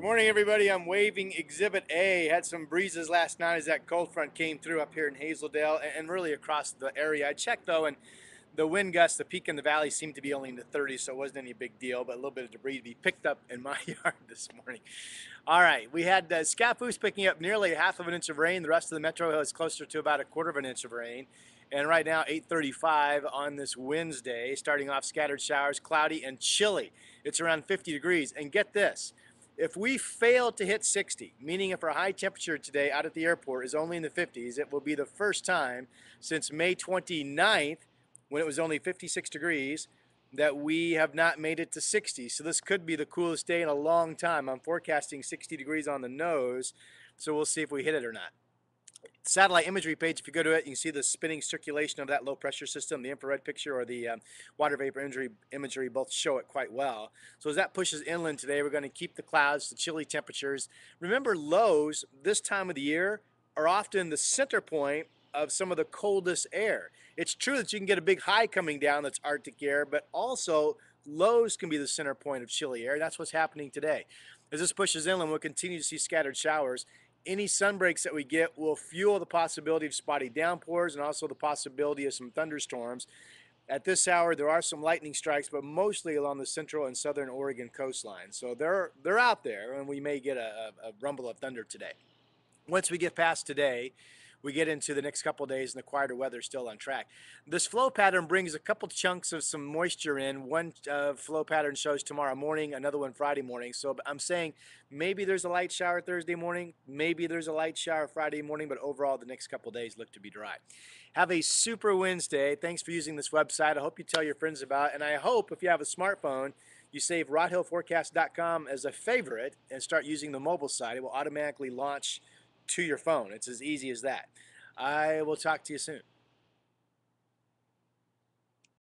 Good morning, everybody. I'm waving Exhibit A. Had some breezes last night as that cold front came through up here in Hazeldale and- really across the area. I checked though, and the wind gusts, the peak in the valley seemed to be only in the 30s, so it wasn't any big deal. But a little bit of debris to be picked up in my yard this morning. All right, we had uh, Scappoose picking up nearly half of an inch of rain. The rest of the metro is closer to about a quarter of an inch of rain. And right now, 8:35 on this Wednesday, starting off scattered showers, cloudy and chilly. It's around 50 degrees. And get this. If we fail to hit 60, meaning if our high temperature today out at the airport is only in the 50s, it will be the first time since May 29th, when it was only 56 degrees, that we have not made it to 60. So this could be the coolest day in a long time. I'm forecasting 60 degrees on the nose, so we'll see if we hit it or not satellite imagery page, if you go to it, you can see the spinning circulation of that low pressure system. The infrared picture or the um, water vapor imagery, imagery both show it quite well. So as that pushes inland today, we're going to keep the clouds, the chilly temperatures. Remember, lows this time of the year are often the center point of some of the coldest air. It's true that you can get a big high coming down that's Arctic air, but also lows can be the center point of chilly air. That's what's happening today. As this pushes inland, we'll continue to see scattered showers any sun breaks that we get will fuel the possibility of spotty downpours and also the possibility of some thunderstorms. At this hour, there are some lightning strikes, but mostly along the central and southern Oregon coastline. So they're they're out there, and we may get a, a rumble of thunder today. Once we get past today, we get into the next couple days and the quieter weather is still on track. This flow pattern brings a couple chunks of some moisture in. One uh, flow pattern shows tomorrow morning, another one Friday morning. So I'm saying maybe there's a light shower Thursday morning, maybe there's a light shower Friday morning, but overall the next couple days look to be dry. Have a super Wednesday. Thanks for using this website. I hope you tell your friends about it. And I hope if you have a smartphone, you save rodhillforecast.com as a favorite and start using the mobile site. It will automatically launch to your phone. It's as easy as that. I will talk to you soon.